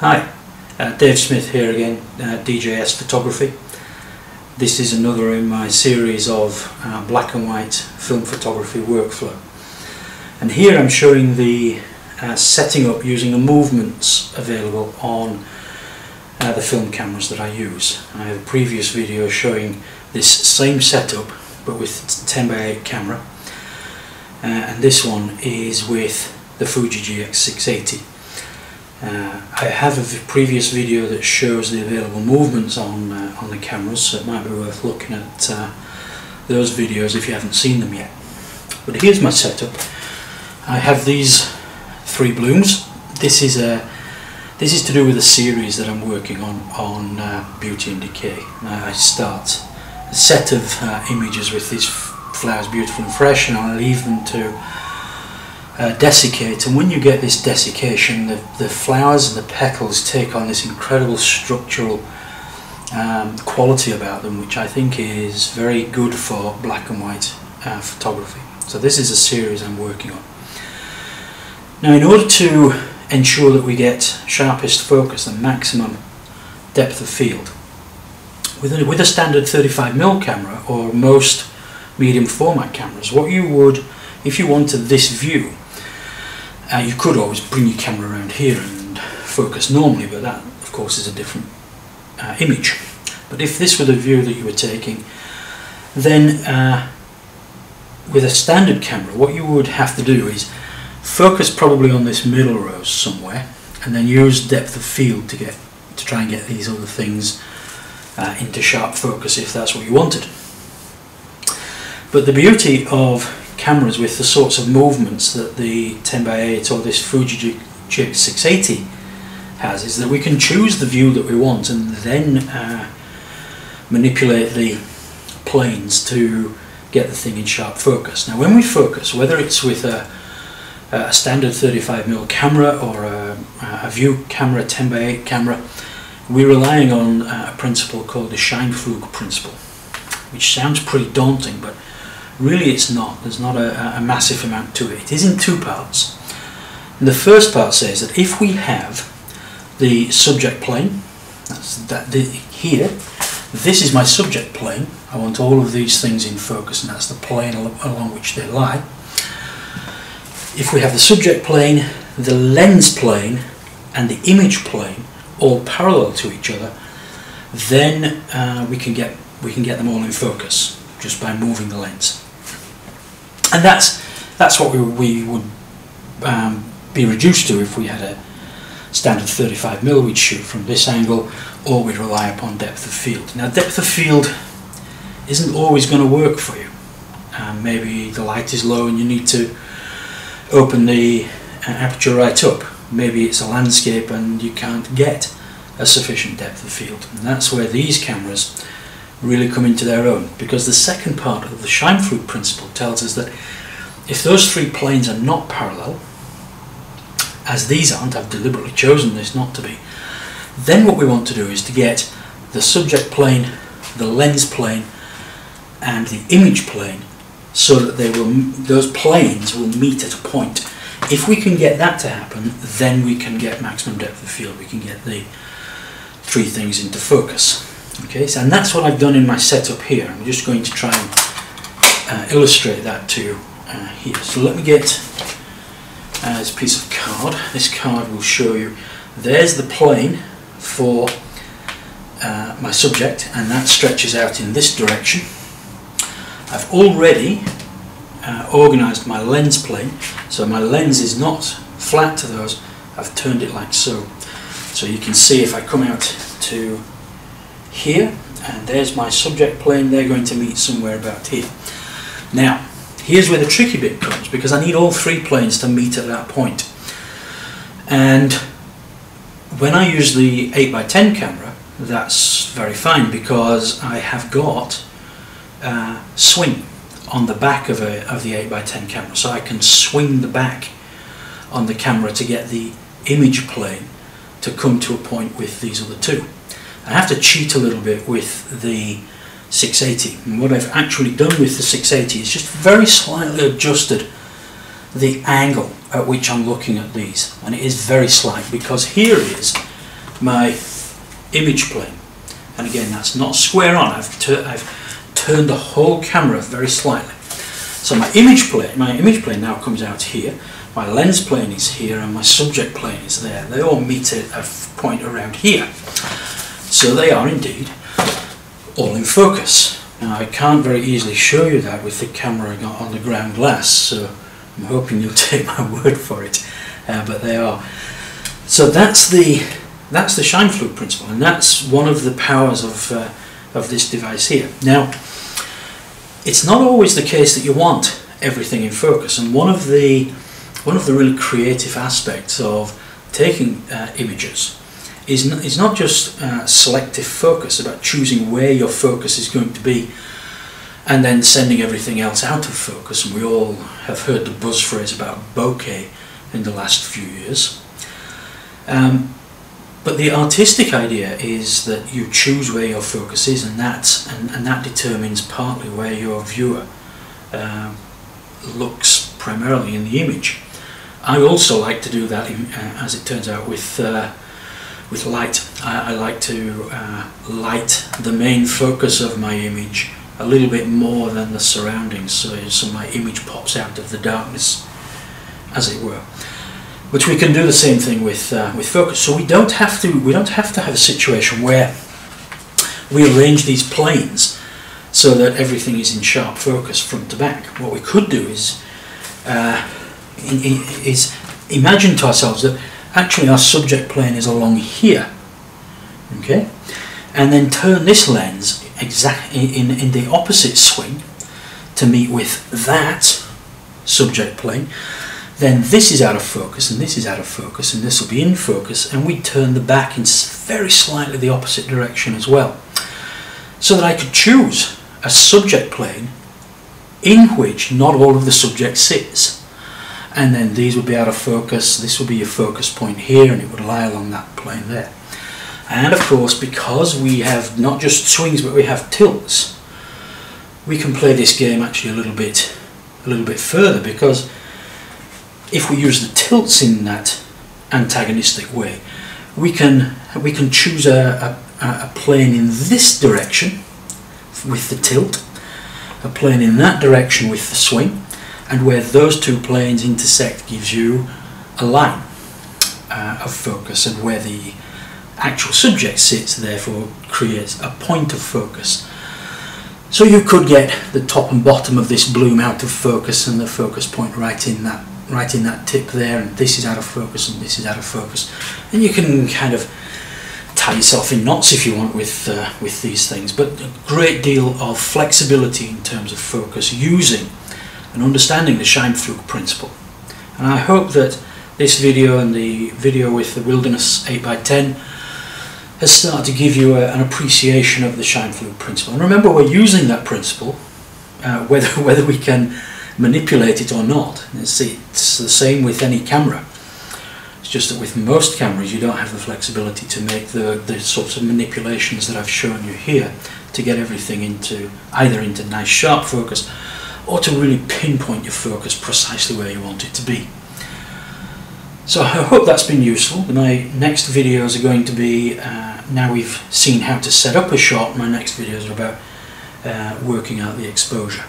Hi, uh, Dave Smith here again, uh, DJS Photography. This is another in my series of uh, black and white film photography workflow. And here I'm showing the uh, setting up using the movements available on uh, the film cameras that I use. I have a previous video showing this same setup but with 10x8 camera uh, and this one is with the Fuji GX680 uh, I have a previous video that shows the available movements on uh, on the cameras, so it might be worth looking at uh, those videos if you haven't seen them yet. But here's my setup. I have these three blooms. This is a this is to do with a series that I'm working on on uh, Beauty and Decay. I start a set of uh, images with these flowers beautiful and fresh, and I leave them to uh, desiccate and when you get this desiccation the, the flowers and the petals take on this incredible structural um, quality about them which I think is very good for black and white uh, photography. So this is a series I'm working on. Now in order to ensure that we get sharpest focus and maximum depth of field with a, with a standard 35mm camera or most medium format cameras what you would if you wanted this view uh, you could always bring your camera around here and focus normally, but that, of course, is a different uh, image. But if this were the view that you were taking, then uh, with a standard camera, what you would have to do is focus probably on this middle row somewhere, and then use depth of field to get to try and get these other things uh, into sharp focus if that's what you wanted. But the beauty of cameras with the sorts of movements that the 10x8 or this Fuji GX680 has is that we can choose the view that we want and then uh, manipulate the planes to get the thing in sharp focus. Now when we focus, whether it's with a, a standard 35mm camera or a, a view camera, 10x8 camera, we're relying on a principle called the Scheimpflug principle, which sounds pretty daunting, but Really it's not, there's not a, a massive amount to it. It is in two parts. And the first part says that if we have the subject plane, that's that the, here, this is my subject plane, I want all of these things in focus and that's the plane along which they lie. If we have the subject plane, the lens plane and the image plane all parallel to each other, then uh, we can get we can get them all in focus just by moving the lens and that's that's what we, we would um, be reduced to if we had a standard 35 mm we'd shoot from this angle or we'd rely upon depth of field. Now depth of field isn't always going to work for you. Um, maybe the light is low and you need to open the uh, aperture right up. Maybe it's a landscape and you can't get a sufficient depth of field. And that's where these cameras really come into their own because the second part of the Scheimpflug principle tells us that if those three planes are not parallel, as these aren't, I've deliberately chosen this not to be, then what we want to do is to get the subject plane, the lens plane and the image plane so that they will those planes will meet at a point. If we can get that to happen, then we can get maximum depth of field. We can get the three things into focus. Okay, so and that's what I've done in my setup here. I'm just going to try and uh, illustrate that to you uh, here. So let me get uh, this piece of card. This card will show you. There's the plane for uh, my subject, and that stretches out in this direction. I've already uh, organised my lens plane, so my lens is not flat to those. I've turned it like so. So you can see if I come out to here and there's my subject plane. They're going to meet somewhere about here. Now here's where the tricky bit comes because I need all three planes to meet at that point. And when I use the 8x10 camera that's very fine because I have got uh, swing on the back of, a, of the 8x10 camera. So I can swing the back on the camera to get the image plane to come to a point with these other two I have to cheat a little bit with the 680 and what I've actually done with the 680 is just very slightly adjusted the angle at which I'm looking at these and it is very slight because here is my image plane. And again, that's not square on. I've, I've turned the whole camera very slightly. So my image plane, my image plane now comes out here. My lens plane is here, and my subject plane is there. They all meet at a point around here. So they are indeed all in focus. Now I can't very easily show you that with the camera on the ground glass, so I'm hoping you'll take my word for it. Uh, but they are. So that's the that's the Scheimpflug principle, and that's one of the powers of, uh, of this device here. Now, it's not always the case that you want everything in focus, and one of the, one of the really creative aspects of taking uh, images is, n is not just uh, selective focus, about choosing where your focus is going to be and then sending everything else out of focus. And we all have heard the buzz phrase about bokeh in the last few years. Um, but the artistic idea is that you choose where your focus is, and that and, and that determines partly where your viewer uh, looks primarily in the image. I also like to do that, in, uh, as it turns out, with uh, with light. I, I like to uh, light the main focus of my image a little bit more than the surroundings, so, so my image pops out of the darkness, as it were which we can do the same thing with uh, with focus. So we don't have to we don't have to have a situation where we arrange these planes so that everything is in sharp focus front to back. What we could do is uh, is imagine to ourselves that actually our subject plane is along here, okay, and then turn this lens exact in in the opposite swing to meet with that subject plane. Then this is out of focus and this is out of focus and this will be in focus and we turn the back in very slightly the opposite direction as well. So that I could choose a subject plane in which not all of the subject sits and then these would be out of focus. This would be your focus point here and it would lie along that plane there. And of course because we have not just swings but we have tilts we can play this game actually a little bit a little bit further because if we use the tilts in that antagonistic way, we can we can choose a, a, a plane in this direction with the tilt, a plane in that direction with the swing, and where those two planes intersect gives you a line uh, of focus, and where the actual subject sits therefore creates a point of focus. So you could get the top and bottom of this bloom out of focus and the focus point right in that right in that tip there and this is out of focus and this is out of focus and you can kind of tie yourself in knots if you want with uh, with these things but a great deal of flexibility in terms of focus using and understanding the Scheimpflug principle and I hope that this video and the video with the Wilderness 8x10 has started to give you a, an appreciation of the Scheimpflug principle and remember we're using that principle uh, whether whether we can manipulate it or not. It's, it's the same with any camera. It's just that with most cameras you don't have the flexibility to make the, the sorts of manipulations that I've shown you here to get everything into either into nice sharp focus or to really pinpoint your focus precisely where you want it to be. So I hope that's been useful. My next videos are going to be, uh, now we've seen how to set up a shot, my next videos are about uh, working out the exposure.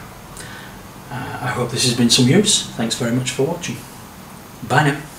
Uh, I hope this has been some use. Thanks very much for watching. Bye now.